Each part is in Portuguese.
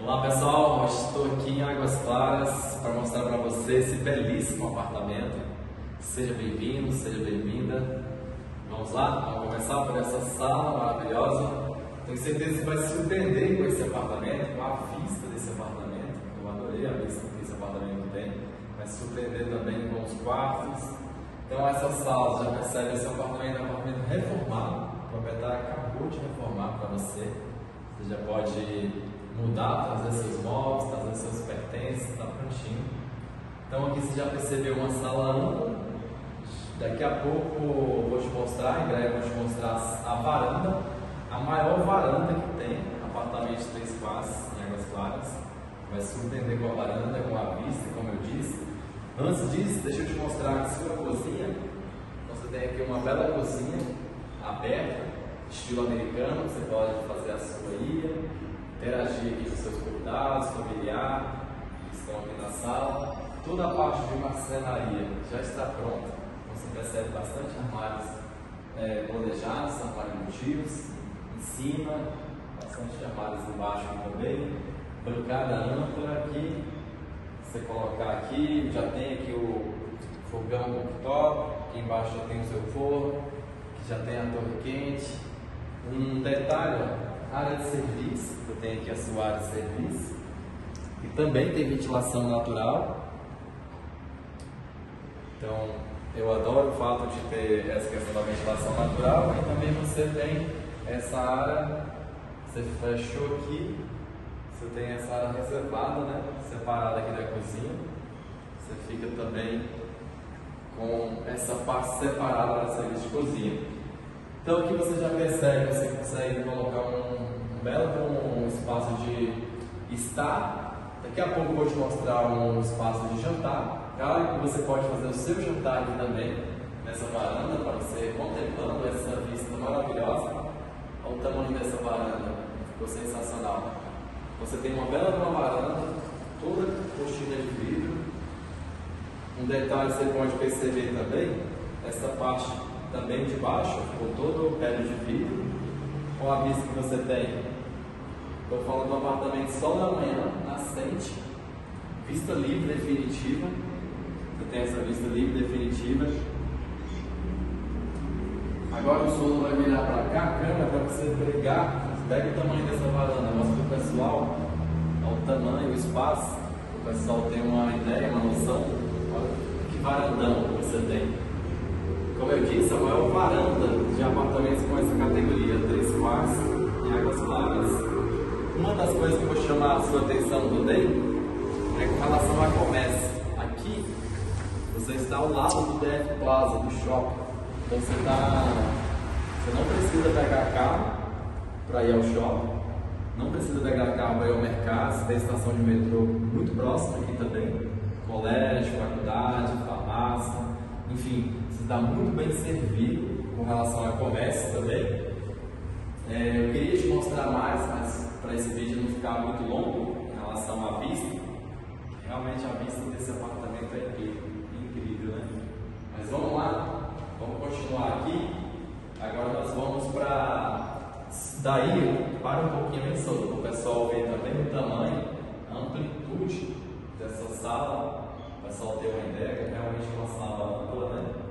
Olá pessoal, estou aqui em Águas Claras para mostrar para você esse belíssimo apartamento. Seja bem-vindo, seja bem-vinda. Vamos lá? Vamos começar por essa sala maravilhosa. Tenho certeza que vai se surpreender com esse apartamento, com a vista desse apartamento. Eu adorei a vista que esse apartamento tem. Vai se surpreender também com os quartos. Então essa sala já percebe esse apartamento é um apartamento reformado. O proprietário acabou de reformar para você. Você já pode mudar, trazer seus móveis, trazer seus pertences, está prontinho. Então aqui você já percebeu uma sala ampla. Daqui a pouco vou te mostrar, em breve vou te mostrar a varanda, a maior varanda que tem, apartamento de três quartos em Águas Claras. Vai surpreender com a varanda, com a vista, como eu disse. Antes disso, deixa eu te mostrar a sua cozinha. Você tem aqui uma bela cozinha aberta, estilo americano, você pode fazer a sua ilha interagir aqui com seus convidados, familiar, que estão aqui na sala. Toda a parte de marcenaria já está pronta. Você percebe bastante armários é, planejados, armários motivos, em cima, bastante armários embaixo também. Bancada ampla aqui. Você colocar aqui, já tem aqui o fogão cooktop, aqui embaixo já tem o seu forno, que já tem a torre quente. Um detalhe, área de serviço, eu tenho aqui a sua área de serviço, e também tem ventilação natural. Então, eu adoro o fato de ter essa questão da ventilação natural e também você tem essa área, você fechou aqui, você tem essa área reservada, né, separada aqui da cozinha. Você fica também com essa parte separada da serviço de cozinha. Então aqui você já percebe, você consegue colocar um, belo um espaço de estar. Daqui a pouco eu vou te mostrar um espaço de jantar. Claro que você pode fazer o seu jantar aqui também, nessa varanda, para você contemplando essa vista maravilhosa. Olha o tamanho dessa varanda, ficou sensacional. Você tem uma bela uma varanda, toda coxinha de vidro. Um detalhe que você pode perceber também, essa parte também de baixo, com todo o pele de vidro, com a vista que você tem. Estou falando do apartamento sol da manhã, nascente, vista livre definitiva. Você tem essa vista livre definitiva. Agora o solo vai virar para cá, a câmera, para você pegar. Pega o tamanho dessa varanda, mostra para o pessoal o tamanho, o espaço. O pessoal tem uma ideia, uma noção. Olha que varandão você tem. Como eu disse, a maior varanda de apartamentos com essa categoria, três quartos e águas claras. Uma das coisas que eu vou chamar a sua atenção também é com relação à comércio. Aqui, você está ao lado do DF Plaza, do shopping. Então você, tá, você não precisa pegar carro para ir ao shopping, não precisa pegar carro para ir ao mercado, você tem estação de metrô muito próxima aqui também, colégio, faculdade, farmácia, enfim, está muito bem servido com relação ao comércio também. É, eu queria te mostrar mais, mas para esse vídeo não ficar muito longo em relação à vista. Realmente a vista desse apartamento é incrível, incrível né? Mas vamos lá, vamos continuar aqui. Agora nós vamos para. Daí, para um pouquinho aí, para o pessoal ver também o tamanho, a amplitude dessa sala, o pessoal ter uma ideia, que é realmente uma sala ampla, né?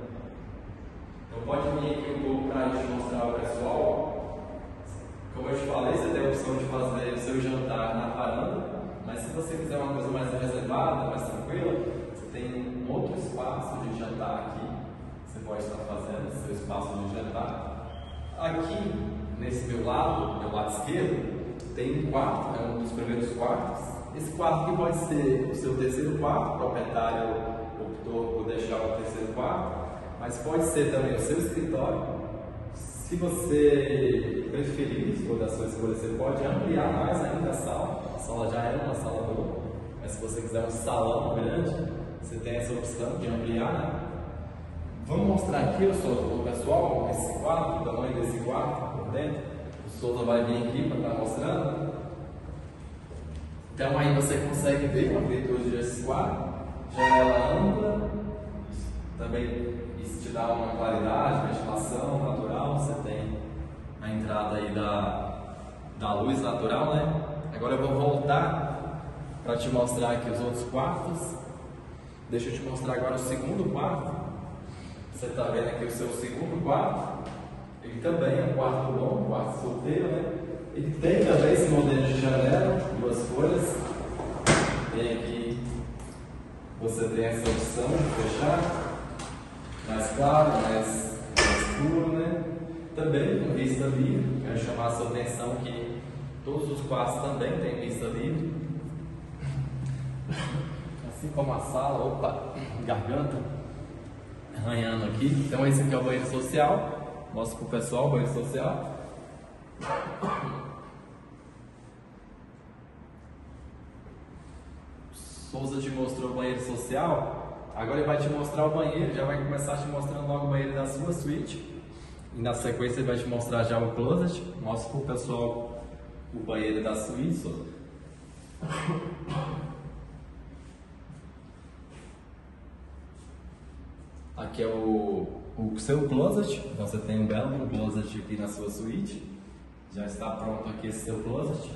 Então pode vir aqui um pouco para te mostrar ao pessoal. Como eu te falei, você tem a opção de fazer o seu jantar na varanda, mas se você quiser uma coisa mais reservada, mais tranquila, você tem um outro espaço de jantar aqui. Você pode estar fazendo seu espaço de jantar. Aqui, nesse meu lado, meu lado esquerdo, tem um quarto, é um dos primeiros quartos. Esse quarto aqui pode ser o seu terceiro quarto, o proprietário optou por deixar o terceiro quarto mas pode ser também o seu escritório. Se você preferir, for da sua escolha, você pode ampliar mais ainda a sala. A sala já é uma sala boa, mas se você quiser um salão grande, você tem essa opção de ampliar. Né? Vamos mostrar aqui, o pessoal, esse quadro, o tamanho desse quadro por dentro. O Souza vai vir aqui para estar tá mostrando. Então aí você consegue ver uma amplitude desse quadro, janela ampla, também isso te dá uma claridade, ventilação natural, você tem a entrada aí da, da luz natural, né? Agora eu vou voltar para te mostrar aqui os outros quartos. Deixa eu te mostrar agora o segundo quarto. Você está vendo aqui o seu segundo quarto. Ele também é um quarto bom, um quarto solteiro, né? Ele tem também esse modelo de janela, duas folhas. Tem aqui, você tem essa opção de fechar, claro, mais, mais né? Também com vista livre, quero chamar a sua atenção que todos os quartos também têm vista livre. Assim como a sala, opa, garganta arranhando aqui. Então esse aqui é o banheiro social. Mostra pro pessoal o banheiro social. Souza te mostrou o banheiro social, agora ele vai te mostrar o banheiro, já vai começar te mostrando logo o banheiro da sua suíte. E na sequência ele vai te mostrar já o closet. Mostra pro pessoal o banheiro da suíte. Aqui é o, o seu closet, então você tem um belo closet aqui na sua suíte. Já está pronto aqui esse seu closet.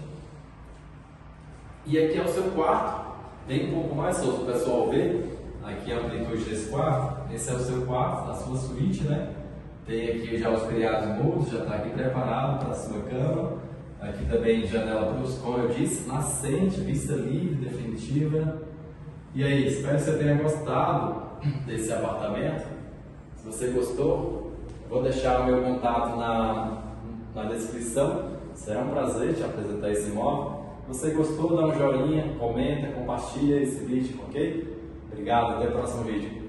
E aqui é o seu quarto. Tem um pouco mais solto, o pessoal ver. Aqui é a amplitude desse quarto. Esse é o seu quarto, a sua suíte, né? Tem aqui já os criados mudos, já está aqui preparado para a sua cama. Aqui também janela para os, como eu disse, nascente, vista livre, definitiva. E aí, espero que você tenha gostado desse apartamento. Se você gostou, vou deixar o meu contato na, na descrição. Será um prazer te apresentar esse imóvel. Se você gostou, dá um joinha, comenta, compartilha esse vídeo, ok? Obrigado, até o próximo vídeo.